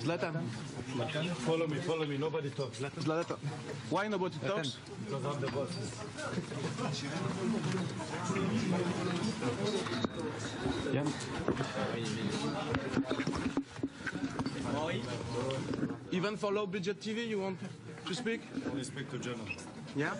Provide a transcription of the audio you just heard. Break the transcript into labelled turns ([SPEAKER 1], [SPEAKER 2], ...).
[SPEAKER 1] Zlatan.
[SPEAKER 2] Follow me, follow me. Nobody talks.
[SPEAKER 1] Zlatan. Why nobody talks?
[SPEAKER 2] Because I'm the boss.
[SPEAKER 1] Even for low budget TV, you want to speak?
[SPEAKER 2] Only speak to journalists.
[SPEAKER 1] Yeah.